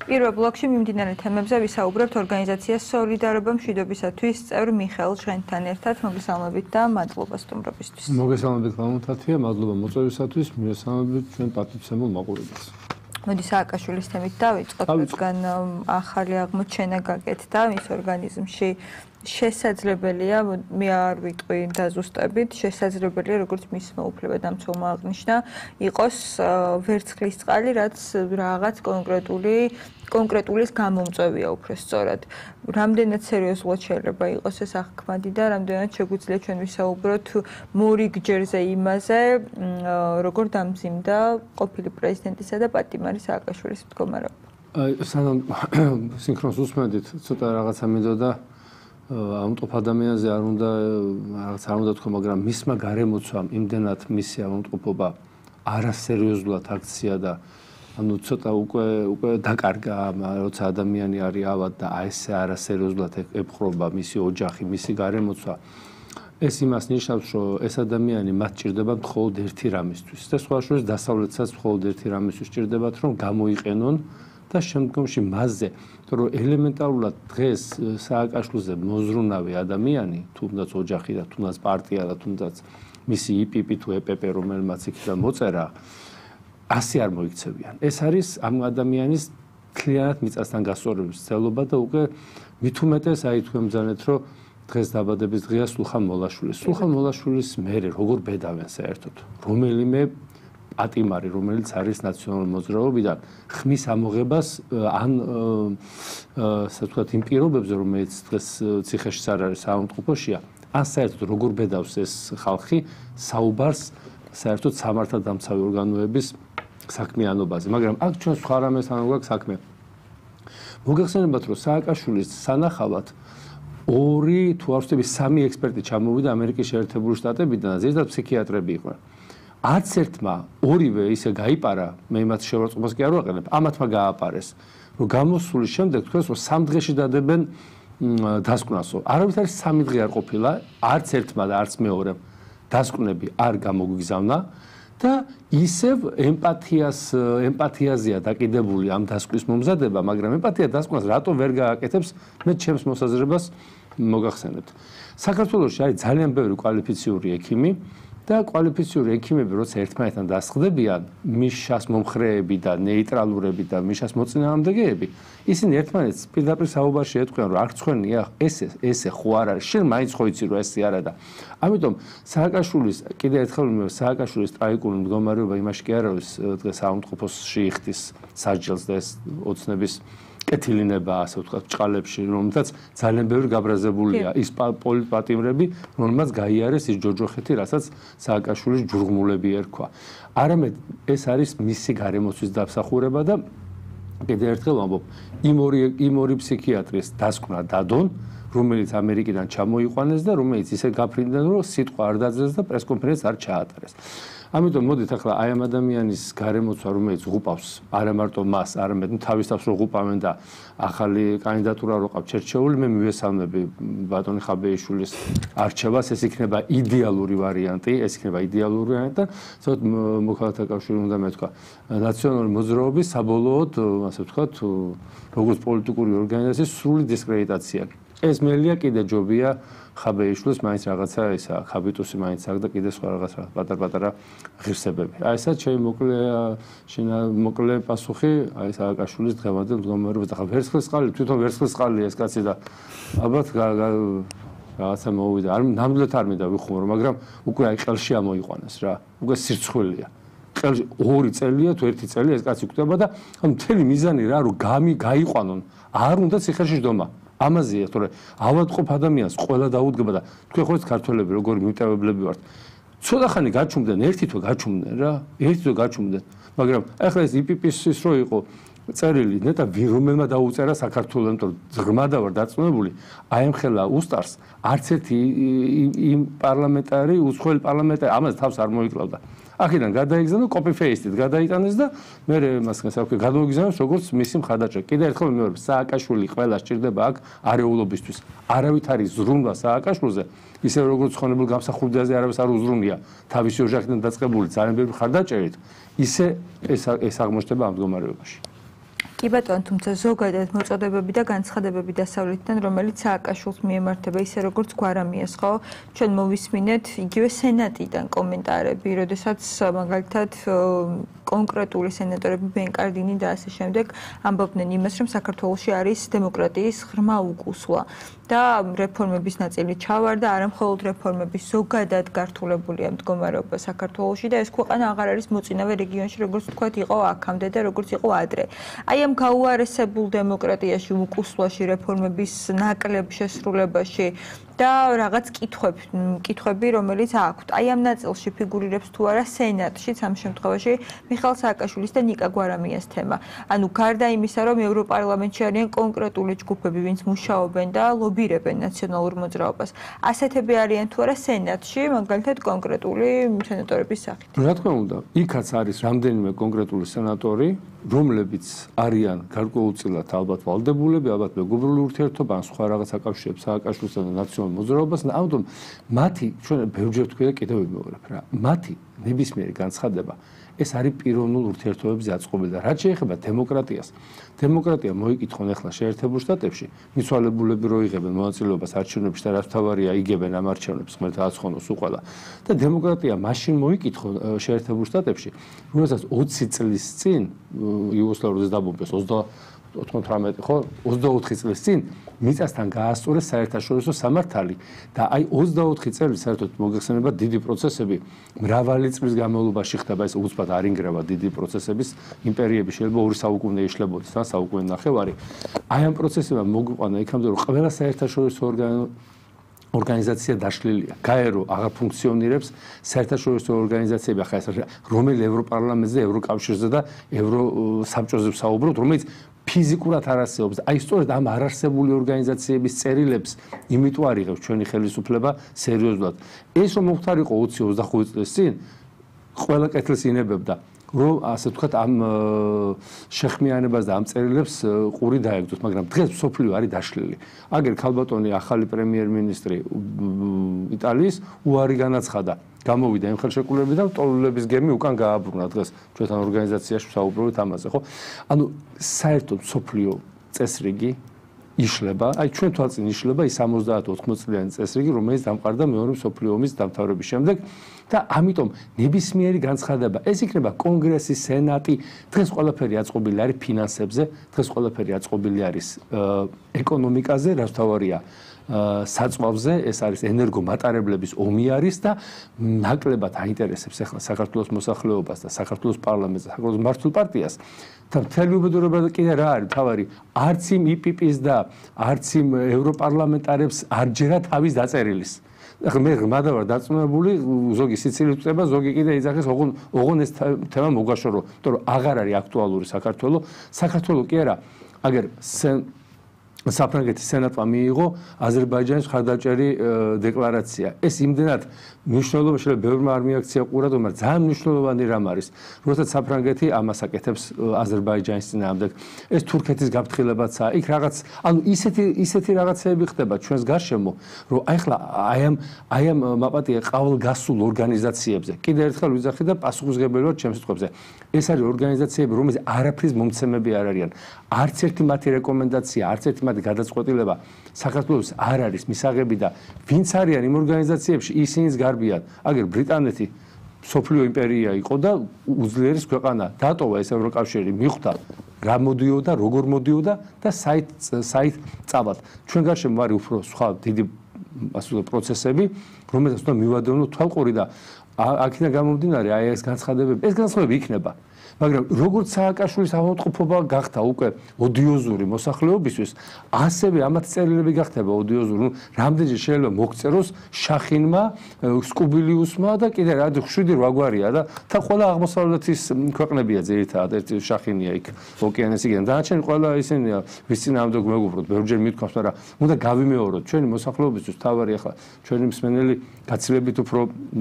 პირველ ბლოკში მიმდინარე თემებზე ვისაუბრებთ ორგანიზაციას სოლიდარობა მშვიდობისათვის წევრ მიხეილ ჟღენთან ერთად. მოგესალმებით და მადლობა სტუმრობისთვის. მოგესალმებით გამონთათია, მადლობა მოწვევისათვის, მოგესალმებით ჩვენ პატივცემულ მაყურებელს. მოდი სააკაშვილის თემით დავიწყოთ, რადგან ახალი აღმოჩენა გაკეთდა მის ორგანიზმში. შესაძლებელია მე არ ვიტყვი დაზუსტებით შესაძლებელია როგორც მის მოუფლება დამცველმა აღნიშნა იყოს ვერცხლის წყალი რაც რაღაც კონკრეტული კონკრეტულის გამომწვევია უფრო სწორად. რამდენად სერიოზულად შეიძლება იყოს ეს აღქმადი და რამდენად შეგვიძლია ჩვენ ვისაუბროთ მორიგ ჯერზე იმაზე როგორ დამძიმდა ყოფილი პრეზიდენტისა და პატიმარის სააკაშვილის მდგომარეობა. აი სანამ სინქრონს უსმენდით ცოტა რაღაცა მინდოდა ამ ტოფ ადამიანზე არ უნდა რაღაც არ უნდა თქვა, მაგრამ მისმა გარემოცვამ იმდენად მისი ამ ტოფობა არასერიოზულად აქცია და ანუ ცოტა უკვე უკვე დაკარგა, როცა ადამიანი არის ავად და აი ესე არასერიოზულად ეპყრობა მისი ოჯახი, მისი გარემოცვა. ეს იმას ნიშნავს, რომ ეს ადამიანი მათ ჭირდება მხოლოდ ერთი რამისთვის. და სხვა შორის დასავლეთსაც მხოლოდ ერთი რამისთვის ჭირდებათ, რომ გამოიყენონ და შემდგომში მასზე რომ ელემენტარულად დღეს სააკაშვილზე მოზრუნავი ადამიანი, თუნდაც ოჯახი და თუნდაც პარტია და თუნდაც მისი იპიპი თუ ეპპ რომელმაც იქიდან მოწერა, ასე არ მოიქცევიან. ეს არის ამ ადამიანის ქლიანად მიწასთან გასწორების ცელობა და უკვე მით უმეტეს აი თქვენ ბძანეთ, რომ დღეს დაბადების დღეა სულხან მოლაშვილის. სულხან მოლაშვილის მერე როგორ ბედავენ საერთოდ? რომელიმე პატიმარი, რომელიც არის ნაციონალური მოძრაობიდან, ხმის ამოღებას ან ასე ვთქვათ, იმ პირობებზე, რომელიც დღეს ციხეში არ არის საუნტყოფოშია, ან საერთოდ როგორ ბედავს ეს ხალხი საუბარს საერთოდ სამართალდამცავი ორგანოების საქმიანობაზე, მაგრამ აქ ჩვენ სხვა რამეს ან გვაქვს საქმე. მოგეხსენებათ, რომ სააკაშვილის სანახავად ორი თუ არ ვთქვი სამი ექსპერტი ჩამოვიდა ამერიკის შეერთებული შტატებიდან, ზედმეტ ფსიქიატრები იყვნენ. არც ერთმა ორივე ისე გაიპარა, მე იმათ შევარწყობას კი არ ვაყენებ, ამათმა გააპარეს, რომ გამოსულის შემდეგ თქვენს რომ სამ დღეში დადებენ დასკვნასო. არავის არის სამი დღე არ ყოფილა, არც ერთმა და არც მეორემ დასკვნები არ გამოგვიგზავნა და ისევ ემპათიას ემპათიაზეა დაკიდებული ამ დასკვნის მომზადება, მაგრამ ემპათია დასკვნას რატო ვერ გააკეთებს, მე ჩემს მოსაზრებას მოგახსენებთ. საქართველოში არის ძალიან ბევრი კვალიფიციური ექიმი, და კვალიფიციური ექიმები როცა ერთმანეთთან დასხდებიან, მიშას მომხრეები და ნეიტრალურები და მიშას მოწინააღმდეგეები, ისინი ერთმანეთს პირდაპირ საუბარში ეთქვიან, რომ არ ცხენია ესე ესე ხო არ არის, შენ მაინც ხო იცი რომ ესე არა და. ამიტომ სააკაშვილის კიდე ერთხელ მე სააკაშვილის ტრაიკული მდგომარეობა იმაში კი არ არის დღეს აუნტყოფოსში იხდის საჯელს და ეს ოცნების კეთილინება ასე ვთქვათ ბჭყალებში რომელთაც ძალიან ბევრი გაბრაზებულია. ის პოლიტპატიმრები რომელმაც გაიარეს ის ჯოჯოხეთი რასაც სააკაშვილის ჯურღმულები ერქვა. არამედ ეს არის მისი გარემოცვის დასახურება და კიდე ერთხელ ვამბობ იმ ორი იმ ორი ფსიქიატრის დასკვნა დადონ რომელიც ამერიკიდან ჩამოიყვანეს და რომელიც ისე გაფრინდა რომ სიტყვა არ დაძრეს და პრესკონფერენცია არ ჩაატარეს ამიტომ მოდით ახლა აი ამ ადამიანის გარემოცვა რომელიც ღუპავს არა მარტო მას არამედ თავის თავს რო ღუპავენ და ახალი კანდიდატურა რო ყავს ჩერჩეული მე მივესალმები ბატონი ხაბეიშვილის არჩევას ეს იქნება იდეალური ვარიანტი ეს იქნება იდეალური ვარიანტი და ზოგადად მოქალაქეთა კავშირი უნდა მეთქვა. ნაციონალური მოძრაობის საბოლოოდ ასე ვთქვათ როგორც პოლიტიკური ორგანიზაციის სრული დისკრედიტაცია. ეს მელია კიდე ჯობია ხაბეიშვილს მაინც რაღაცა ისა ხაბიტუსი მაინც აქვს და კიდე სხვა რაღაცა პატარ-პატარა ღირსებები. აი ესა ჩემი მოკლე შენა მოკლე პასუხი აი სააკაშვილის დღევანდელ მდგომარეობას და ხა ვერცხლის წყალი თვითონ ვერცხლის წყალია ეს კაცი და ალბათ რაღაცა მოვიდა. არ ნამდვილად არ მინდა ვიხმარო, მაგრამ უკვე აი ყელში ამოიყვანეს რა. უკვე სირცხვილია. ყელში ორი წელია თუ ერთი წელი ეს კაცი გვხვდება და ანუ მთელი მიზანი რა რომ გამი გაიყვანონ. არ უნდა ციხეში ჯდომა. ამაზეა, თორე ავადყოფ ადამიანს ყველა დაუდგება და თქვენ ხო ეს ქართველები როგორი მიტევებლები ვართ. ცოტა ხანი გაჩუმდნენ, ერთი თვე გაჩუმდნენ რა, ერთი თვე გაჩუმდნენ. მაგრამ ახლა ეს იპიპის რო იყო წერილი, ნეტა ვინ რომელმა დაუწერა საქართველოს, იმიტომ ღრმა და ვარ დაწუნებული, აი ამხელა უსტარს არც ერთი იმ პარლამენტარი, უცხოელი პარლამენტარი ამას თავს არ მოიკლავდა. აქედან გადაიგზავნა paste-ით გადაიტანეს და მე მას გასაკვე გადაიგზავნეს როგორც მისი მხარდაჭერა. კიდე ერთხელ მეორე სააკაშვილი ყველა სჭირდება აქ არეულობისთვის. არავით არის ზრუნვა სააკაშვილზე, ისე როგორც ხონებულ გამსახურდაზე არავის არ უზრუნია თავისი ოჯახიდან დაწყებული ძალიან ბევრი მხარდაჭერით, ისე ეს ეს აღმოჩნდება ამ მდგომარეობაში. კი ბატონო, თუმცა ზოგადად მოწოდებები და განცხადებები დასავლეთიდან, რომელიც სააკაშვილს მიემართება ისე როგორც გვარამიას, ხო? ჩვენ მოვისმინეთ იგივე სენატიდან კომენტარები, როდესაც მაგალითად კონკრეტული სენატორები ბენკარდინი და ასე შემდეგ ამბობდნენ იმას, რომ საქართველოში არის დემოკრატიის ღრმა უკუსვა და რეფორმების ნაწილი ჩავარდა, არა მხოლოდ რეფორმების ზოგადად გართულებულია მდგომარეობა საქართველოში და ეს ქვეყანა აღარ არის მოწინავე რეგიონში, როგორც თქვათ, იყო აქამდე და როგორც იყო ადრე. აი ამ გაუარესებულ დემოკრატიაში, უკუსვაში, რეფორმების ნაკლებ შესრულებაში და რაღაც კითხვები, კითხვები, რომელიც აქვთ. აი ამ ნაწილში ფიგურირებს თუ არა სენატში სამ შემთხვევაში მიხალ სააკაშვილის და ნიკა გვარამიას თემა. ანუ გარდა იმისა, რომ ევროპარლამენტში არიან კონკრეტული ჯგუფები, ვინც მუშაობენ და ლობირებენ ნაციონალურ მოძრაობას. ასეთები არიან თუ არა სენატში, მაგალითად კონკრეტული სენატორების სახით. რა თქმა უნდა, იქაც არის რამდენიმე კონკრეტული სენატორი, რომლებიც არიან გარკვეულწილად ალბათ ვალდებულები, ალბათ მეგობრული ურთიერთობა ან სხვა რაღაც აკავშირებს სააკაშვილსა და ნაციონალურ მოძრაობას, ამიტომ მათი ჩვენ ბევრჯერ თქვი და კიდევ ვიმეორებ რა, მათი ნებისმიერი განცხადება ეს არის პიროვნულ ურთიერთობებზე აწყობილი და რაც შეეხება დემოკრატიას დემოკრატია მოიკითხონ ახლა შეერთებულ შტატებში მიცვალებულები რო იღებენ მონაწილეობას არჩევნებში და რაც თავარია იგებენ ამ არჩევნებს ღმერთს აცხონოს უყალა. და დემოკრატია მაშინ მოიკითხონ შეერთებულ შტატებში როდესაც 20 წლის წინ იუგოსლავიის დაბომბეს 20 98 ხო? 24 წლის წინ მიწასთან გაასწორეს საერთაშორისო სამართალი და აი 24 წელი საერთოდ მოგეხსენება დიდი პროცესები. მრავალი წლის განმავლობაში ხდება ეს უცბად არ ინგრევა დიდი პროცესების. იმპერიები შეიძლება ორი საუკუნე იშლებოდეს და საუკუნე ნახევარი. აი ამ პროცესებმა მოგვიყვანა იქამდე რომ ყველა საერთაშორისო ორგანო ორგანიზაცია დაშლილია. გაერო აღარ ფუნქციონირებს საერთაშორისო ორგანიზაციები ახლა ეს რომელი ევროპარლამენტზე, ევროკავშირზე და ევროსაბჭოზე საუბრობთ, რომელიც ფიზიკურად არ არსებობს. აი სწორედ ამ არარსებული ორგანიზაციების წერილებს იმიტომ არიღებს ჩვენი ხელისუფლება სერიოზულად. ეს რომ მოხდარიყო 20-25 წლის წინ ყველა კეთილს ინებებდა. რომ ასე ვთქვათ ამ შეხმიანებას და ამ წერილებს ყური დაეგდოთ, მაგრამ დღეს სოფლიო არის დაშლილი. აგერ ქალბატონი ახალი პრემიერ-მინისტრი იტალიის უარი განაცხადა. გამოვიდა იმ ხელშეკრულებები და ტოლულების გემი უკან გააბრუნა დღეს ჩვენთან ორგანიზაციაში საუბრობთ ამაზე, ხო? ანუ საერთოდ სოფლიო წესრიგი იშლება, აი ჩვენ თვალწინ იშლება ის 70-80 წლიანი წესრიგი, რომელიც დამყარდა მეორე მსოფლიო ომის დამთავრების შემდეგ. და ამიტომ ნებისმიერი განცხადება, ეს იქნება კონგრესი, სენატი, დღეს ყველაფერი აწყობილი არის ფინანსებზე, დღეს ყველაფერი აწყობილი არის ეკონომიკაზე, რაც თავარია საწვავზე, ეს არის ენერგომატარებლების ომი არის და ნაკლებად აინტერესებს ახლა საქართველოს მოსახლეობას და საქართველოს პარლამენტს და საქართველოს მართულ პარტიას. და მთელი უბედურება კიდე რა არის თავარი არც იმ იპიპის და არც იმ ევროპარლამენტარებს არ ჯერა თავის დაწერილის. ახლა მე ღმადა ვარ დაწუნებული ზოგი სიცილი წება ზოგი კიდე იძახეს ოღონ ოღონ ეს თემა მოგაშორო იმიტომ რომ აღარ არის აქტუალური საქართველოს საქართველოს კი არა აგერ საფრანგეთის სენატმა მიიღო აზერბაიჯანის ხარდაჭერი დეკლარაცია. ეს იმდენად მნიშვნელობა შეიძლება ბევრმა არ მიაქცია ყურად, მაგრამ ძალიან მნიშვნელოვანი რამ არის. როდესაც საფრანგეთი ამას აკეთებს აზერბაიჯანის წინააღმდეგ, ეს თურქეთის გაფრთხილებაცაა. იქ რაღაც, ანუ ისეთი ისეთი რაღაცეები ხდება ჩვენს გარშემო, რომ აი ხლა აი ამ აი ამ მაპატია ყავალგასულ ორგანიზაციებზე. კიდევ ერთხელ ვიზახი და პასუხისგებელი ვარ ჩემს სიტყვებზე. ეს არის ორგანიზაციები, რომელიც არაფრის მომცემები არ არიან. არც ერთი მათი რეკომენდაცია, არც ერთი მათი გადაწყვეტილება საქართველოს არ არის მისაღები და ვინც არიან იმ ორგანიზაციებში, ისინიც გარბიან. აგერ ბრიტანეთი სოფლიო იმპერია იყო და უძლიერეს ქვეყანა. დატოვა ეს ევროკავშირი, მიხვდა რა მოდიოდა, როგორ მოდიოდა და საით საით წავად. ჩვენ გარშემო არის უფრო სხვა დიდი ასე ვთქვათ პროცესები, რომელსაც უნდა მივადევნო თვალყური და აქედან გამომდინარე აი ეს განცხადებები, ეს განცხადებები იქნება. მაგრამ როგორც სააკაშვილის ავადმყოფობა გახდა უკვე ოდიოზური მოსახლეობისთვის, ასევე ამათ წერილები გახდება ოდიოზური. ნუ რამდენჯერ შეიძლება მოგწეროს შახინმა, სკუბილიუსმა და კიდე რა ხვშვიდი რაგვარია და თა ყველა აღმოსავლეთის ქვეყნებია ძირითადად ერთი შახინია იქ ოკეანეს იგენ. დანარჩენი ყველა ისინია ვის წინააღმდეგ მეგობრობთ, ბევრჯერ მithქვამს, მაგრამ უნდა გავიმეოროთ ჩვენი მოსახლეობისთვის თავარი ახლა ჩვენი მსმენელი გაცილებით უფრო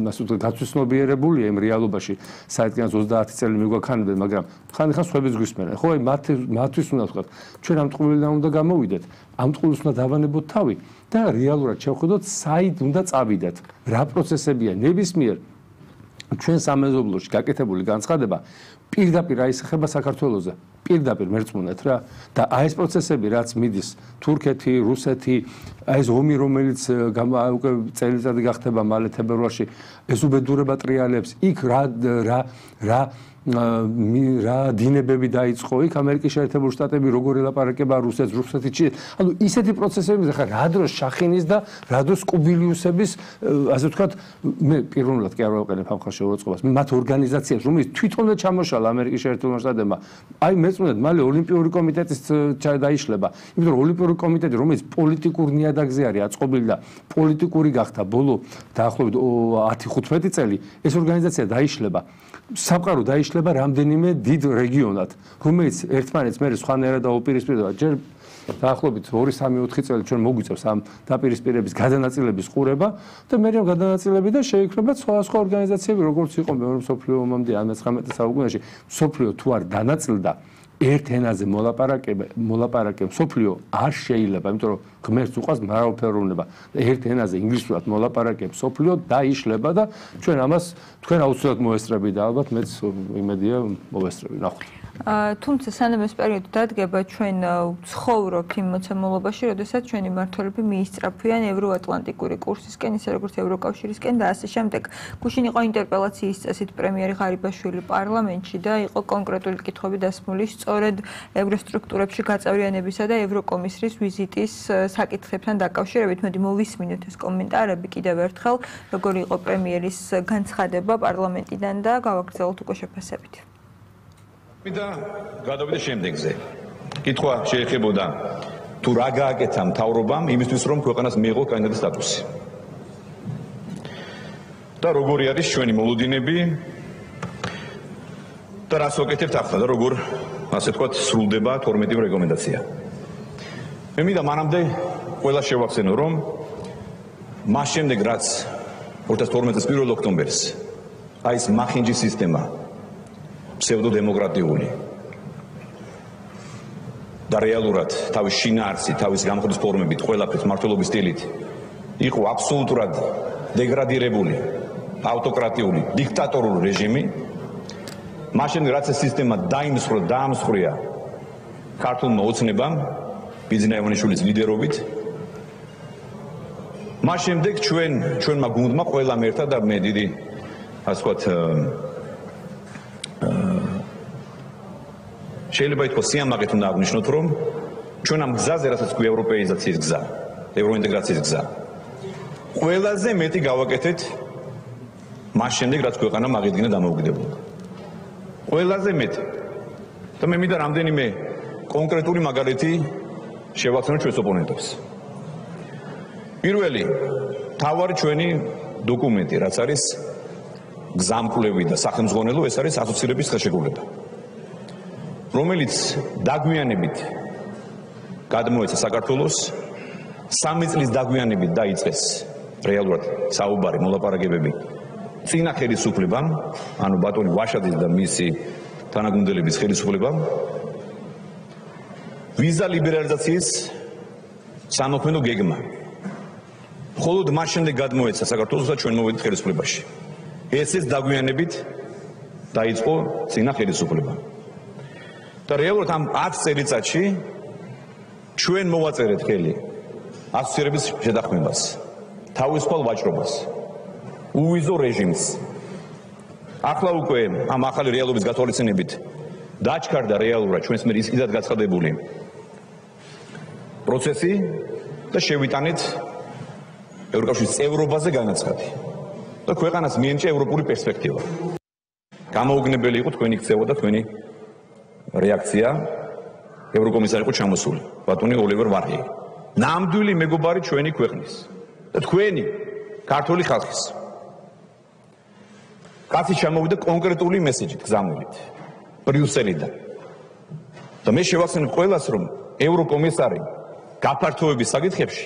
ასე ვთქვათ გაცვისნობიერებულია იმ რეალობაში საერთოდ 30 წელი მიგვაქან გასაგებია, მაგრამ ხან-ხან სხვაებს გვისმენენ. ხო, აი მათ მათთვის უნდა ვთქვათ, ჩვენ ამ ტყუილიდან უნდა გამოვიდეთ, ამ ტყუილს უნდა დავანებოთ თავი და რეალურად შევხედოთ, საით უნდა წავიდეთ, რა პროცესებია? ნებისმიერ ჩვენ სამეზობლოში გაკეთებული განცხადება პირდაპირ აისახება საქართველოსზე. პირდაპირ მერწმუნეთ რა. და აი ეს პროცესები რაც მიდის თურქეთი, რუსეთი, აი ეს ომი რომელიც უკვე წელიწადი გახდება მალე თებერვალში ეს უბედურება ტრიალებს იქ რა რა რა რა დინებები დაიწყო იქ ამერიკის შეერთებული შტატები როგორ ელაპარაკება რუსეთს რუსეთი ჩი ანუ ისეთი პროცესები ხა რა დროს შახინის და რა დროს კუბილიუსების ასე ვთქვათ მე პირველად კი არ ვაყენებ ამ ხალხს შეურაცხყოფას. მათ ორგანიზაციებს რომელიც თვითონვე ჩამოშალა ამერიკის შეერთებულ შტატებმა. აი მეწმუნდეთ მალე ოლიმპიური კომიტეტის დაიშლება. იმიტომ რომ ოლიმპიური კომიტეტი რომელიც პოლიტიკურ ნიადაგზე არის აწყობილი და პოლიტიკური გახდა ბოლო დაახლოებით 10-15 წელი ეს ორგანიზაცია დაიშლება სამყარო დაიშლება რამდენიმე დიდ რეგიონად, რომელიც ერთმანეთს მე სხვანაირად დაუპირისპირდება. ჯერ დაახლოებით 2-3-4 წელი ჩვენ მოგვიწევს ამ დაპირისპირების გადანაწილების ყურება და მე რომ გადანაწილები და შეიქმნება სხვა სხვა ორგანიზაციები, როგორც იყო მეორე სოფლიო ომამდე 19 საუკუნეში. სოფლიო თუ არ დანაწილდა, ერთ ენაზე მოლაპარაკება მოლაპარაკება სოფლიო არ შეიძლება იმიტომ რომ ღმერთს უყვას მრავალფეროვნება. ერთ ენაზე ინგლისურად მოლაპარაკება სოფლიო დაიშლება და ჩვენ ამას თქვენ აუცილებლად მოესწრები და ალბათ მეც იმედია მოესწრები ნახოთ თუმცა სანამ ეს პერიოდი დადგება, ჩვენ ცხოვრობთ იმ მოცემულობაში, როდესაც ჩვენი მართველები მიისწრაფვიან ევროატლანტიკური კურსისკენ, ისე როგორც ევროკავშირისკენ და ასე შემდეგ. გუშინ იყო ინტერპელაციის წესით პრემიერი ღარიბაშვილი პარლამენტში და იყო კონკრეტული კითხვები დასმული სწორედ ევროსტრუქტურებში გაწევრიანებისა და ევროკომისრის ვიზიტის საკითხებთან დაკავშირებით. მოდი მოვისმინოთ ეს კომენტარები კიდევ ერთხელ, როგორი იყო პრემიერის განცხადება პარლამენტიდან და გავაგრძელოთ უკვე შეფასებით. და გადავიდე შემდეგზე. კითხვა შეეხებოდა თუ რა გააკეთა მთავრობამ იმისთვის რომ ქვეყანას მიიღო კანდიდატის სტატუსი. და როგორი არის ჩვენი მოლოდინები და რას ვაკეთებთ ახლა და როგორ ასე ვთქვათ სრულდება 12 რეკომენდაცია. მე მინდა მანამდე ყველა შევახსენო რომ მას შემდეგ რაც 2012 წლის 1 ოქტომბერს აი ეს მახინჯის სისტემა ფსევდოდემოკრატიული და რეალურად თავის შინაარსი, თავის გამოხდის ფორმებით, ყველაფერს მართლობის სტილით იყო აბსოლუტურად დეგრადირებული ავტოკრატიული დიქტატორული რეჟიმი. მაშინ რაც ეს სისტემა დაიმსხვრა, დაამსხვრია ქართულმა ოცნებამ ბიზნეს ევანიშვილის ლიდერობით. მას შემდეგ ჩვენ ჩვენმა გუნდმა ყველამ ერთად და მე დიდი ასე ვთქვათ შეიძლება ითქვას სიამაყით უნდა აღნიშნოთ რომ ჩვენ ამ გზაზე რასაც ქვია ევროპეიზაციის გზა ევროინტეგრაციის გზა ყველაზე მეტი გავაკეთეთ მას შემდეგ რაც ქვეყანა მაგედგინა დამოუკიდებლობა. ყველაზე მეტი. და მე მინდა რამდენიმე კონკრეტული მაგალითი შევახსენო ჩვენს ოპონენტებს. პირველი თავარი ჩვენი დოკუმენტი რაც არის გზამკვლევი და სახელმძღვანელო ეს არის ასოცირების ხელშეკრულება რომელიც დაგვიანებით გადმოეცა საქართველოს სამი წლის დაგვიანებით დაიწყეს რეალურად საუბარი მოლაპარაკებები წინა ხელისუფლებამ ანუ ბატონი ვაშაძის და მისი თანაგუნდელების ხელისუფლებამ ვიზა ლიბერალიზაციის სამოქმედო გეგმა მხოლოდ მას შემდეგ გადმოეცა საქართველოს და ჩვენ მოვედით ხელისუფლებაში ესეც დაგვიანებით დაიწყო წინა ხელისუფლება. და რეალურად ამ 10 წელიწადში ჩვენ მოვაწერეთ ხელი ასოცირების შედახმებას, თავისუფალ ვაჭრობას, უვიზო რეჟიმს. ახლა უკვე ამ ახალი რეალობის გათვალისწინებით დაჩქარდა რეალურად ჩვენს მიერ ისედაც გაცხადებული პროცესი და შევიტანეთ ევროკავშირის წევრობაზე განაცხადი. და ქვეყანას მიენჭა ევროპული პერსპექტივა. გამოუგნებელი იყო თქვენი ქცევა და თქვენი რეაქცია ევროკომისარი იყო ჩამოსული, ბატონი ოლივერ ვარჰი. ნამდვილი მეგობარი ჩვენი ქვეყნის და თქვენი ქართული ხალხის. კაცი ჩამოვიდა კონკრეტული მესეჯით, გზავნილით ბრიუსელიდან. და მე შევახსენებ ყველას, რომ ევროკომისარი გაფართოების საკითხებში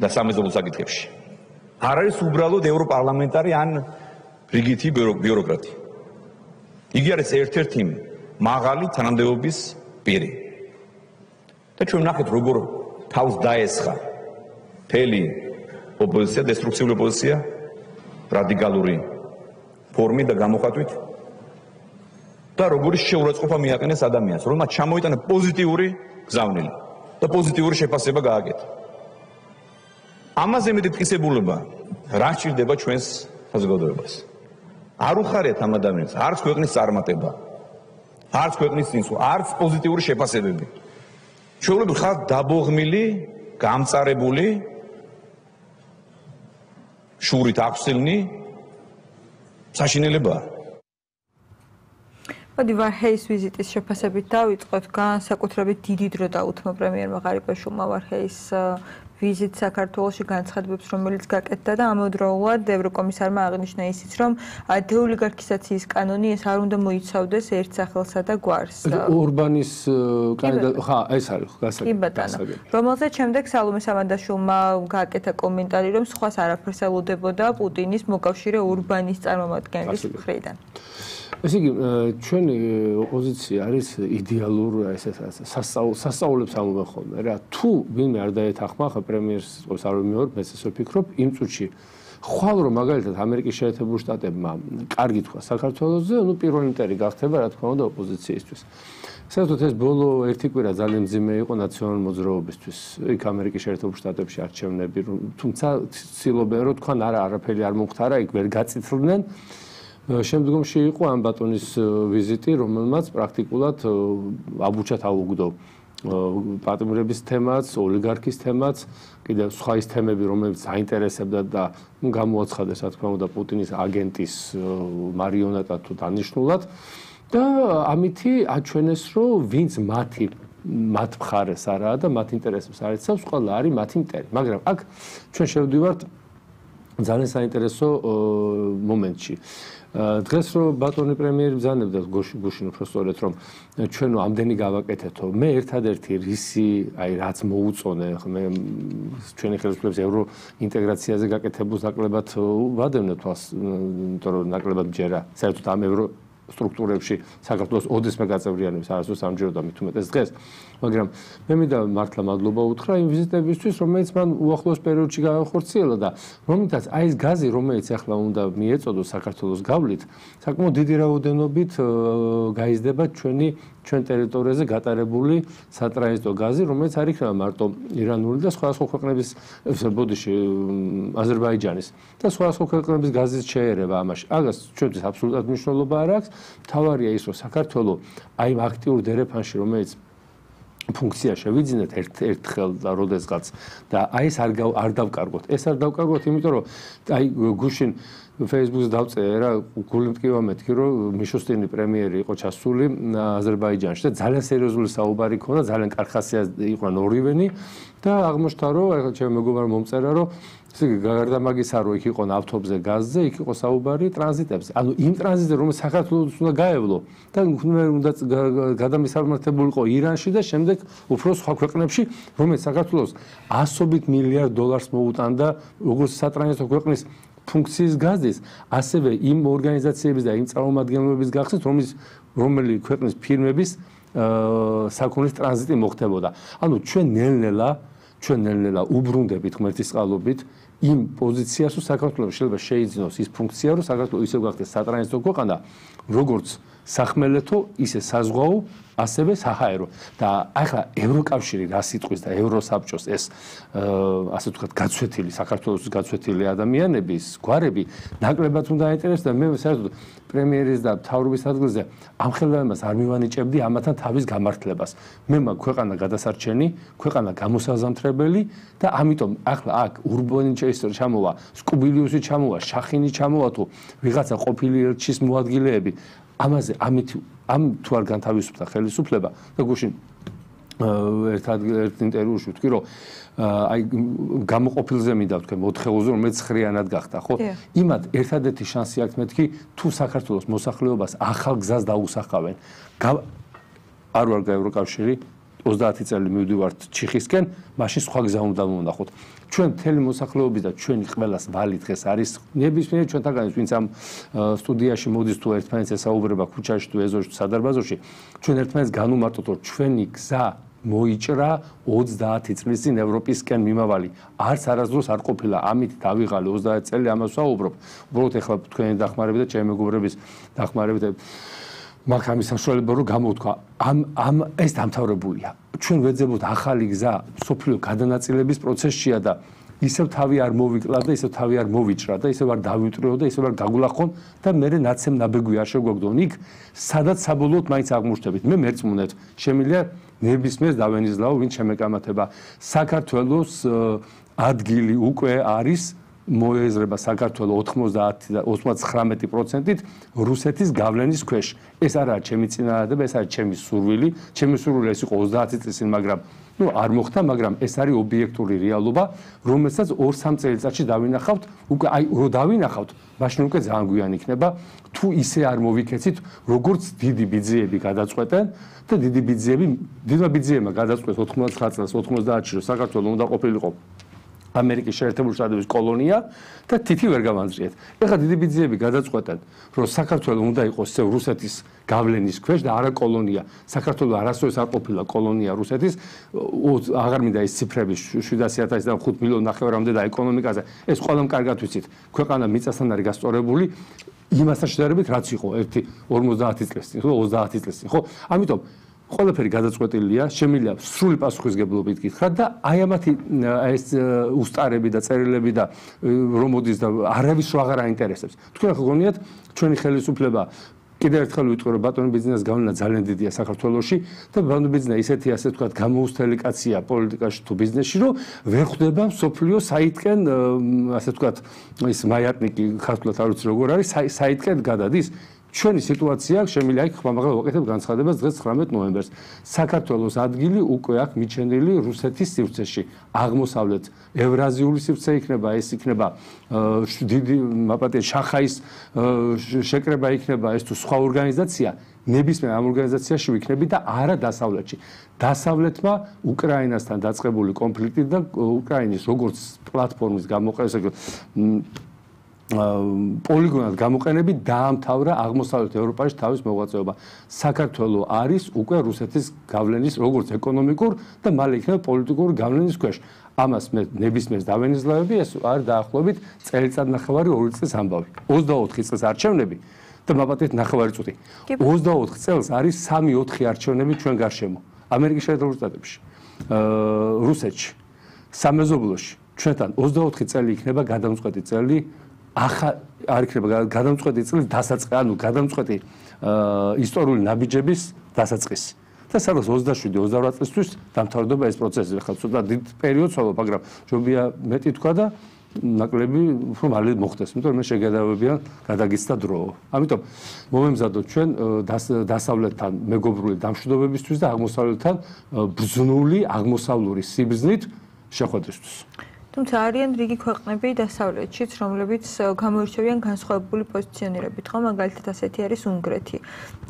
და სამეზობლო საკითხებში არ არის უბრალოდ ევროპარლამენტარი ან რიგითი ბიუროკრატი. იგი არის ერთ-ერთი მაღალი თანამდებობის პირი. და ჩვენ ნახეთ როგორ თავს დაესხა ფელი ოპოზიცია, დესტრუქციული ოპოზიცია, რადიკალური ფორმით და გამოხატვით და როგორი შეურაცხყოფა მიაყენეს ადამიანს, რომ მათ ჩამოიტანა პოზიტიური გზავნილი და პოზიტიური შეფასება გააკეთა. ამაზე მეტი ტკისებულება რა ჭირდება ჩვენს საზოგადოებას? არ უხარიათ ამ ადამიანებს, არც ქვეყნის წარმატება, არც ქვეყნის წინსვლა, არც პოზიტიური შეფასებები. ჩვეულებრივ ხარ დაბოღმილი, გამწარებული შურით აღსილნი საშინელებაა. მოდი ვარჰეის ვიზიტის შეფასებით დავიწყოთ. განსაკუთრებით დიდი დრო დაუთმო პრემიერმა ღარიბაშვილმა ვარჰეის ვიზიტ საქართველოში განცხადებებს, რომელიც გაკეთდა და ამავდროულად ევროკომისარმა აღნიშნა ისიც, რომ დეოლიგარქიზაციის კანონი ეს არ უნდა მოიცავდეს ერთ სახელსა და გვარს. ორბანის კანდიდატი ხა, ეს არის გასაგები. კი ბატონო. რომელზეც შემდეგ სალომე სამანდაშვილმა გააკეთა კომენტარი, რომ სხვას არაფერს ელოდებოდა პუტინის მოკავშირე ორბანის წარმომადგენლის მხრიდან. ესე იგი ჩვენი ოპოზიცია არის იდეალურ ესე სასწაულებს ამბობენ ხოლმე რა თუ ვინმე არ დაეთახმა ხა პრემიერს სიტყვებს არ ვიმეორ მეც ესე ვფიქრობ იმ წუთში ხვალ რომ მაგალითად ამერიკის შეერთებული შტატებმა კარგი თქვა საქართველოსზე ნუ პირველი ინტერი გახდება რა თქმა უნდა ოპოზიციისთვის. საერთოდ ეს ბოლო ერთი კვირა ძალიან ძიმე იყო ნაციონალურ მოძრაობისთვის. იქ ამერიკის შეერთებულ შტატებში არჩევნები თუმცა ცდილობენ რომ თქვა არა არაფერი არ მომხდარა იქ ვერ გაწითლდნენ შემდგომში იყო ამ ბატონის ვიზიტი, რომელმაც პრაქტიკულად აბუჩათ აუგდო პატრონების თემაც, ოლიგარქის თემაც, კიდევ სხვა ის თემები, რომლებიც აინტერესებდა და გამოაცხადეს, რა თქმა უნდა, პუტინის აგენტის მარიონეტა თუ დანიშნულად და ამითი აჩვენეს, რომ ვინც მათი მათ მხარეს არაა და მათ ინტერესებს არ იცავს, ყველა არის მათი ინტერი. მაგრამ აქ ჩვენ შევდივართ ძალიან საინტერესო მომენტში. დღეს რო ბატონი პრემიერი ბზანებდა გუშინ უფრო სწორედ რომ ჩვენ ამდენი გავაკეთეთო მე ერთადერთი რისი აი რაც მოუწონე მე ჩვენი ხელისუფლების ევრო ინტეგრაციაზე გაკეთებულს ნაკლებად ვადევნე თვალს იმიტომ რომ ნაკლებად ჯერა საერთოდ ამ ევრო სტრუქტურებში საქართველოს ოდესმე გაწევრიანებს არასდროს ამჯერად მით უმეტეს დღეს. მაგრამ მე მინდა მართლა მადლობა უთხრა იმ ვიზიტებისთვის რომელიც მან უახლოს პერიოდში გაახორციელა და რომელთაც აი ეს გაზი რომელიც ახლა უნდა მიეწოდო საქართველოს გავლით საკმაოდ დიდი რაოდენობით გაიზრდება ჩვენი ჩვენ ტერიტორიაზე გატარებული სატრანზიტო გაზი, რომელიც არ იქნება მარტო ირანული და სხვა სხვა ქვეყნების ბოდიში აზერბაიჯანის და სხვა სხვა ქვეყნების გაზის შეერება ამაში. აგას ჩვენთვის აბსოლუტურად მნიშვნელობა არ აქვს. თავარია ის, რომ საქართველოს აი აქტიურ დერეფანში, რომელიც ფუნქცია შევიძინეთ ერთ ერთხელ და როდესღაც და აი ეს არ არ დავკარგოთ. ეს არ დავკარგოთ, იმიტომ რომ აი გუშინ Facebook-ს დავწერე რა, გულმტკივა მეთქი, რომ მიშუსტინი პრემიერი იყო ჩასული აზერბაიჯანში და ძალიან სერიოზული საუბარი ქონდა, ძალიან კარგ ხასიათს იყვნენ ორივენი და აღმოჩნდა, რომ ახლა ჩემ მეგობარმა მომწერა, რომ ესე იგი გარდა მაგისა, რომ იქ იყო ავტობზე, გაზზე, იქ იყო საუბარი ტრანზიტებზე. ანუ იმ ტრანზიტზე, რომელიც საქართველოს უნდა გაევლო და უნდა გადამისამართებულიყო ირანში და შემდეგ უფრო სხვა ქვეყნებში, რომელიც საქართველოს ასობით მილიარდ დოლარს მოუტანდა, როგორც სატრანზიტო ქვეყნის ფუნქციის გაზის, ასევე იმ ორგანიზაციების და იმ წარმომადგენლების გახსნით, რომლის რომელი ქვეყნის ფირმების საქონლის ტრანზიტი მოხდებოდა. ანუ ჩვენ ნელ-ნელა, ჩვენ ნელ-ნელა უბრუნდებით ღმერთის წყალობით იმ პოზიციას, რომ საქართველოს შეიძლება შეიძინოს ის ფუნქცია, რომ საქართველოს ისე გახდეს სატრანზიტო ქვეყანა, როგორც სახმელეთო, ისე საზღვაო, ასევე საჰაერო. და ახლა ევროკავშირი რა სიტყვის და ევროსაბჭოს ეს ასე ვთქვათ, გაცვეთილი საქართველოს გაცვეთილი ადამიანების გვარები ნაკლებად უნდა აინტერესოს და მე საერთოდ პრემიერის და თავრობის ადგილზე ამ ხელოვნებას არ მივანიჭებდი ამათან თავის გამართლებას. მე მაგ ქვეყანა გადასარჩენი, ქვეყანა გამოსაზამთრებელი და ამიტომ ახლა აქ ურბანი ჩეისტერი ჩამოვა, სკუბილიუსი ჩამოვა, შახინი ჩამოვა თუ ვიღაცა ყოფილი ელჩის მოადგილეები ამაზე ამით ამ თუ არ განთავისუფლდა ხელისუფლება და გუშინ ერთ ერთ ინტერვიუში ვთქვი რომ აი გამოყოფილზე მინდა ვთქვი მოთხეულზე რომელიც ხრიანად გახდა ხო? იმათ ერთადერთი შანსი აქვს მეთქი თუ საქართველოს მოსახლეობას ახალ გზას დაუსახავენ. არ ვარ გაევროკავშირი 30 წელი მივდივართ ჩიხისკენ მაშინ სხვა გზა უნდა მონახოთ ჩვენ მთელი მოსახლეობის და ჩვენი ყველას ვალი დღეს არის ნებისმიერ ჩვენთანგანის ვინც ამ სტუდიაში მოდის თუ ერთმანეთს ესაუბრება ქუჩაში თუ ეზოში თუ სადარბაზოში ჩვენ ერთმანეთს განუმარტოთ რომ ჩვენი გზა მოიჭრა 30 წლის წინ ევროპისკენ მიმავალი. არც არასდროს არ ყოფილა ამით დავიღალე 30 წელი ამას ვაუბრობ. უბრალოდ ეხლა თქვენი დახმარებით და ჩემი მეგობრების დახმარებით მაგ ამის საშუალება რომ გამოვთქვა ამ ამ ეს დამთავრებულია. ჩვენ ვეძებოთ ახალი გზა სოფლიო გადანაწილების პროცესშია და ისევ თავი არ მოვიკლა და ისევ თავი არ მოვიჭრა და ისევ არ დავიტრეო და ისევ არ დაგულახონ და მე ნაცემ ნაბეგვი არ შეგვაგდონ იქ სადაც საბოლოოდ მაინც აღმოჩნდებით მე მერწმუნეთ შემიძლია ნებისმიერ დავენიზლაო ვინ შემეკამათება. საქართველოს ადგილი უკვე არის მოეზრება საქართველოს 90 და 99%-ით რუსეთის გავლენის ქვეშ. ეს არაა ჩემი წინააღმდეგ, ეს არის ჩემი სურვილი. ჩემი სურვილი ეს იყო 30 წლის წინ, მაგრამ ну არ მოხდა, მაგრამ ეს არის ობიექტური რეალობა, რომელსაც 2-3 წელიწადში დავინახავთ, უკვე აი რო დავინახავთ, მაშინ უკვე ძალიან გვიან იქნება, თუ ისე არ მოვიქეცით, როგორც დიდი ბიძიები გადაწყვეტენ და დიდი ბიძიები, დიდმა ბიძიებმა გადაწყვეტეს 99 წელს 90-ში, რომ საქართველოს უნდა ყოფილიყო ამერიკის შეერთებული შტატების კოლონია და თითი ვერ გამანძრიეთ. ეხლა დიდი ბიძიები გადაწყვეტენ, რომ საქართველოს უნდა იყოს ისე რუსეთის გავლენის ქვეშ და არა კოლონია. საქართველოს არასდროს არ ყოფილა კოლონია რუსეთის. აღარ მინდა ეს ციფრები 700.000 და 5 მილიონ ნახევრამდე და ეკონომიკაზე. ეს ყველამ კარგად ვიცით. ქვეყანა მიწასთან არის გასწორებული. იმასთან შედარებით რაც იყო 1 50 წლის წინ, ხო 30 წლის წინ, ხო? ამიტომ ყველაფერი გადაწყვეტილია, შემიძლია სრული პასუხისგებლობით გითხრათ და აი ამათი ეს უსტარები და წერილები და რომ მოდის და არავის რო აღარ აინტერესებს. თქვენ ხო გონიათ ჩვენი ხელისუფლება კიდევ ერთხელ ვიტყვი რომ ბატონო ბიზნეს გავლენა ძალიან დიდია საქართველოში და ბატონო ბიზნეს ისეთი ასე ვთქვათ გამოუსთელი კაცია პოლიტიკაში თუ ბიზნესში რომ ვერ ხვდება სოფლიო საიტკენ ასე ვთქვათ ის მაიატნიკი ქართულად არ ვიცი როგორ არის საიტკენ გადადის ჩვენი სიტუაცია შემიძლია იქ ხმამაღლა ვაკეთებ განცხადებას დღეს 19 ნოემბერს. საქართველოს ადგილი უკვე აქ მიჩენილი რუსეთის სივრცეში. აღმოსავლეთ ევრაზიული სივრცე იქნება, ეს იქნება დიდი მაპატია შახაის შეკრება იქნება ეს თუ სხვა ორგანიზაცია. ნებისმიერ ამ ორგანიზაციაში ვიქნები და არა დასავლეთში. დასავლეთმა უკრაინასთან დაწყებული კონფლიქტი და უკრაინის როგორც პლატფორმის გამოყენება პოლიგონად გამოყენებით დაამთავრა აღმოსავლეთ ევროპაში თავის მოღვაწეობა. საქართველოს არის უკვე რუსეთის გავლენის როგორც ეკონომიკურ და მალე იქნება პოლიტიკური გავლენის ქვეშ. ამას მე ნებისმიერ დავენიზლავები ეს არის დაახლოებით წელიწად ნახევარი ორი წლის ამბავი. 24 წელს არჩევნები და მაპატეთ ნახევარი წუთი. 24 წელს არის 3-4 არჩევნები ჩვენ გარშემო. ამერიკის შეერთებულ შტატებში. აა რუსეთში. სამეზობლოში ჩვენთან 24 წელი იქნება გადამწყვეტი წელი ახა არ იქნება გადამწყვეტი წლის დასაწყისი, ანუ გადამწყვეტი ისტორიული ნაბიჯების დასაწყისი. და სადაც 27-28 წლისთვის დამთავრდება ეს პროცესი. ახლა ცოტა დიდ პერიოდს ვაბა, მაგრამ ჯობია მეტი თქვა და ნაკლები უფრო მალე მოხდეს, იმიტომ რომ მე შეგადავებიან გადაგიცდა დრო. ამიტომ მომემზადოთ ჩვენ დასავლეთთან მეგობრული დამშვიდობებისთვის და აღმოსავლეთთან ბრძნული აღმოსავლური სიბზნით შეხვედრისთვის. თუმცა არიან რიგი ქვეყნები დასავლეთშიც, რომლებიც გამოირჩევიან განსხვავებული პოზიციონირებით, ხო, მაგალითად ასეთი არის უნგრეთი.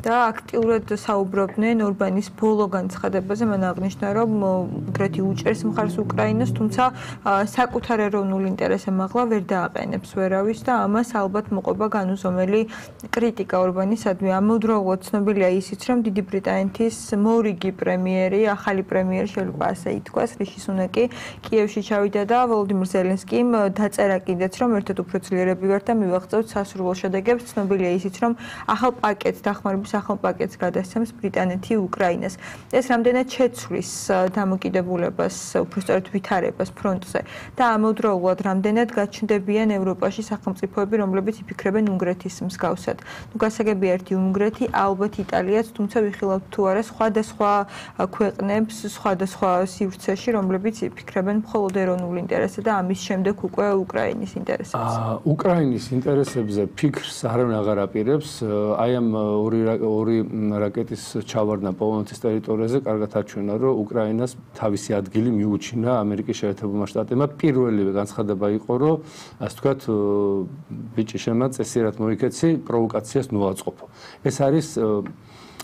და აქტიურად საუბრობდნენ ორბანის ბოლო განცხადებაზე, მან აღნიშნა, რომ უნგრეთი უჭერს მხარს უკრაინას, თუმცა საკუთარ ეროვნულ ინტერესებს მაღლა ვერ დააყენებს ვერავის და ამას ალბათ მოყვება განუზომელი კრიტიკა ორბანისადმი. ამავდროულად ცნობილია ისიც, რომ დიდი ბრიტანეთის მორიგი პრემიერი, ახალი პრემიერი შეიძლება ასე ითქვას, რიში სუნაკი კიევში ჩავიდა და ვოლოდიმირ ზელენსკიმ დაწერა კიდეც რომ ერთად უფრო ძლიერები ვართ და მივაღწევთ სასურველ შედეგებს. ცნობილია ისიც რომ ახალ პაკეტს დახმარების ახალ პაკეტს გადასცემს ბრიტანეთი უკრაინას. ეს რამდენად შეცვლის დამოკიდებულებას უფრო სწორედ ვითარებას ფრონტზე და ამავდროულად რამდენად გაჩნდებიან ევროპაში სახელმწიფოები რომლებიც იფიქრებენ უნგრეთის მსგავსად? ნუ გასაგები ერთი უნგრეთი ალბათ იტალიაც თუმცა ვიხილავთ თუ არა სხვადასხვა ქვეყნებს სხვადასხვა სივრცეში რომლებიც იფიქრებენ მხოლოდ ეროვნულ ინტერესს ინტერესზე და ამის შემდეგ უკვე უკრაინის ინტერესებზე. აა უკრაინის ინტერესებზე ფიქრს არავინ აღარ აპირებს. აი ამ ორი ორი რაკეტის ჩავარდნა პოლონეთის ტერიტორიაზე კარგად აჩვენა, რომ უკრაინას თავისი ადგილი მიუჩინა ამერიკის შეერთებულმა შტატებმა. პირველივე განცხადება იყო, რომ ასე ვთქვათ, ბიჭი შემა წესიერად მოიქეცი, პროვოკაციას ნუაწყობო. ეს არის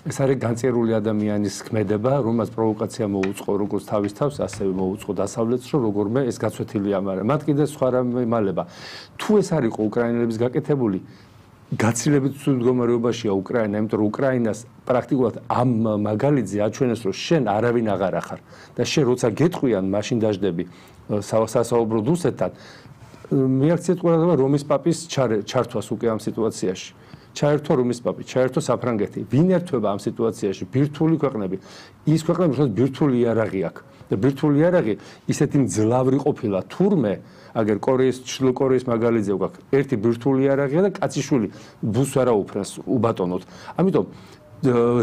ეს არის განწერული ადამიანის ქმედება, რომელსაც პროვოკაცია მოუწყო როგორც თავის თავს, ასევე მოუწყო დასავლეთს, რომ როგორმე ეს გაცვეთილია, მაგრამ მათ კიდე სხვა რამე მალება. თუ ეს არისო უკრაინელების გაკეთებული, გაცილებით ცუდ მდგომარეობაშია უკრაინა, იმიტომ რომ უკრაინას პრაქტიკულად ამ მაგალითზე აჩვენეს, რომ შენ არავინ აღარ ახარ და შენ როცა გეტყვიან, მაშინ დაждები სასაუბრო რუსეთთან. მე აქციეთ ყურადღება რომის პაპის ჩართვას უკვე ამ სიტუაციაში. ჩაერთო რომის პაპი, ჩაერთო საფრანგეთი. ვინ ერთვება ამ სიტუაციაში? ბირთვული ქვეყნები. ის ქვეყნები, რომელსაც ბირთვული იარაღი აქვს. და ბირთვული იარაღი ისეთი მძლავრი ყოფილა თურმე, აგერ კორეის, ჩრდილო კორეის მაგალითზე ვგაქ. ერთი ბირთვული იარაღია და კაციშვილი ბუს არა უფრას უბატონოთ. ამიტომ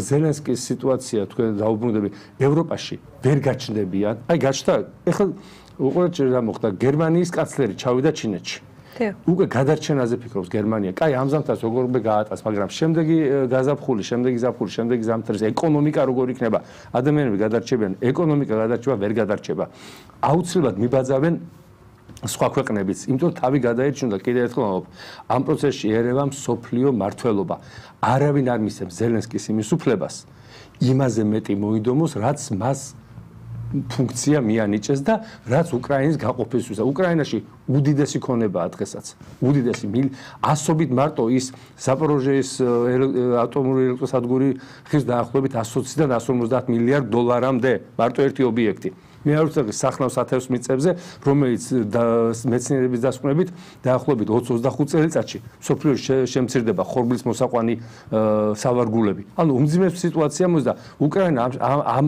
ზელენსკის სიტუაცია თქვენ დაუბრუნდები ევროპაში ვერ გაჩნდებიან. აი გაჩნდა, ეხლა უყურეთ რა მოხდა გერმანიის კანცლერი ჩავიდა ჩინეთში. უკვე გადარჩენაზე ფიქრობს გერმანია. კაი, ამ ზამთარს როგორ უნდა გაატას, მაგრამ შემდეგი გაზაფხული, შემდეგი ზაფხული, შემდეგი ზამთრის ეკონომიკა როგორ იქნება? ადამიანები გადარჩებიან, ეკონომიკა გადარჩება, ვერ გადარჩება. აუცილებლად მიბაძავენ სხვა ქვეყნებიც, იმიტომ თავი გადაერჩინდა კიდე ერთხელ ამ პროცესში ერევა სოფლიო მართლობა. არავინ არ მისცემს ზელენსკის იმის უფლებას იმაზე მეტი მოიდომოს, რაც მას ფუნქცია მიანიჭეს და რაც უკრაინის გაყოფისთვის. უკრაინაში უდიდესი ქონებაა დღესაც. უდიდესი მილ ასობით მარტო ის ზაპოროჟიის ატომური ელექტროსადგური ხის დაახლოებით 120-დან 150 მილიარდ დოლარამდე მარტო ერთი ობიექტი. მე არ ვიცი სახნავს ათევს მიწებზე, რომელიც მეცნიერების დასკვნებით დაახლოებით 20-25 წელიწადში სოფლიოში შემცირდება ხორბლის მოსაყვანი სავარგულები. ანუ უმძიმეს სიტუაცია მოხდა უკრაინა ამ ამ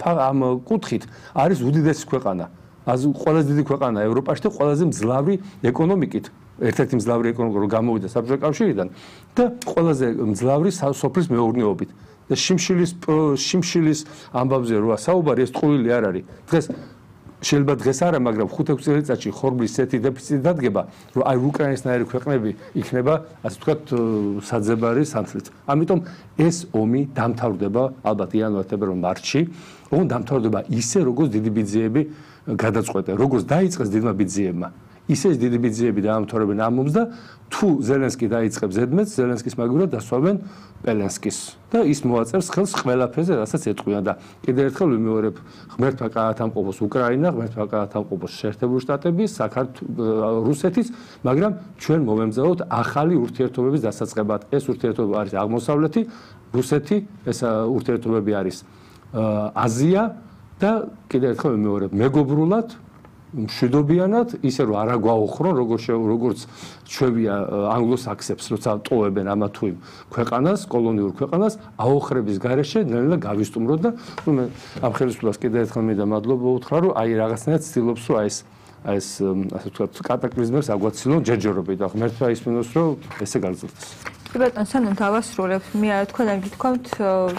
ამ კუთხით არის უდიდესი ქვეყანა. აზ ყველაზე დიდი ქვეყანა ევროპაში და ყველაზე მძლავრი ეკონომიკით. ერთ-ერთი მძლავრი ეკონომიკა რო გამოვიდა საბჭოთა კავშირიდან და ყველაზე მძლავრი სოფლის მეურნეობით. და შიმშილის შიმშილის ამბავზე როა? საუბარი ეს ტყუილი არ არის. დღეს შეიძლება დღეს არა მაგრამ 5-6 წელიწადში ხორბლის სეთი დეფიციტი დადგება რომ აი უკრაინისნაირი ქვეყნები იქნება ასე ვთქვათ საძებარი სანთლით ამიტომ ეს ომი დამთავრდება ალბათ იანვარ-თებერვალ მარტში. ომი დამთავრდება ისე როგორც დიდი ბიძიები გადაწყვეტენ როგორც დაიწყეს დიდმა ბიძიებმა ისე დიდი ბიძიები დაამთავრებენ ამ ომს და თუ ზელენსკი დაიწყებს ზედმეტს ზელენსკის მაგურად დასვავენ პელენსკის და ის მოაწერს ხელს ყველაფერზე რასაც ეტყვიან და კიდევ ერთხელ ვიმეორებ ღმერთმა გაათამყოფოს უკრაინა ღმერთმა გაათამყოფოს შეერთებული შტატები საქართველოს რუსეთის მაგრამ ჩვენ მომემზაოთ ახალი ურთიერთობების დასაწყებად. ეს ურთიერთობა არის აღმოსავლეთი რუსეთი ეს ურთიერთობები არის აზია და კიდევ ერთხელ ვიმეორებ მეგობრულად მშვიდობიანად, ისე რომ არა გვაოხრონ, როგორც როგორც ჩვევია ანგლოსაქსებს, როცა ტოვებენ ამა თუ იმ ქვეყანას, კოლონიურ ქვეყანას, აოხრების გარეშე ნელა გავისტუმროთ და მე ამ ხელისუფლებას კიდევ ერთხელ მინდა მადლობა უთხრა, რომ აი რაღაცნაირად ცდილობს, რომ აი ეს აი ეს ასე ვთქვათ, კატაკლიზმებს აგვაცილონ ჯერჯერობით და ღმერთმა ისმინოს, რომ ესე გაგრძელდეს. კი ბატონო, სანამ დავასრულებ, მე არ თქვენ არ გითქვამთ,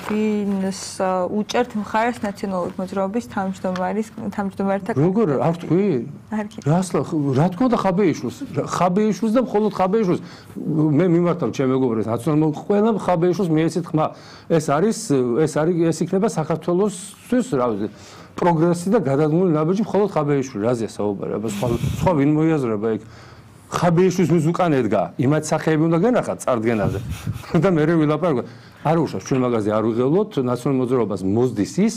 ვინს უჭერთ მხარეს ნაციონალური მოძრაობის თავმჯდომარის თავმჯდომარეთა როგორ არ თქვი? რასლა რა თქმა უნდა ხაბეიშვილს, ხაბეიშვილს და მხოლოდ ხაბეიშვილს მე მიმართავ ჩემ მეგობრებს ნაციონალურ ყველა ხაბეიშვილს მიეცით ხმა. ეს არის ეს არის ეს იქნება საქართველოსთვის რა ვიცი პროგრესი და გადადგმული ნაბიჯი მხოლოდ ხაბეიშვილი. რაზეა საუბარი? აბა სხვა სხვა ვინ მოიაზრება იქ? ხაბეიშვის მის უკან ედგა. იმათ სახეები უნდა განახა წარდგენაზე. და მე ვილაპარაკო არ უშავს ჩვენ მაგაზე არ ვიღელოთ ნაციონალურ მოძრაობას მოზდის ის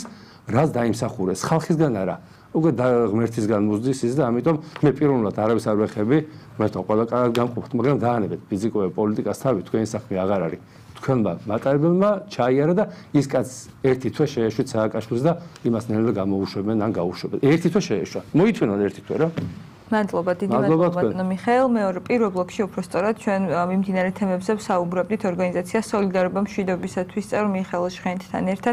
რაც დაიმსახურეს ხალხისგან არა. უკვე ღმერთისგან მოზდის ის და ამიტომ მე პირველად არავის არ ვეხები მერტო ყველა კარგად გამყოფთ მაგრამ დაანებეთ ფიზიკურ პოლიტიკას თავი თქვენი საქმე აღარ არის. თქვენმა მატარებელმა ჩაიარა და ის კაც ერთი თვე შეეშვით სააკაშვილს და იმას ნელა გამოუშვებენ ან გაუშვებენ. ერთი თვე შეეშვა. მოითვენონ ერთი თვე რა მადლობა დიდი მადლობა ბატონო მიხეილ მეორე პირველ ბლოკში უფრო სწორად ჩვენ მიმდინარე თემებზე საუბრობდით ორგანიზაცია სოლიდარობა მშვიდობისათვის. წევრ მიხეილ ჟღენთთან ერთად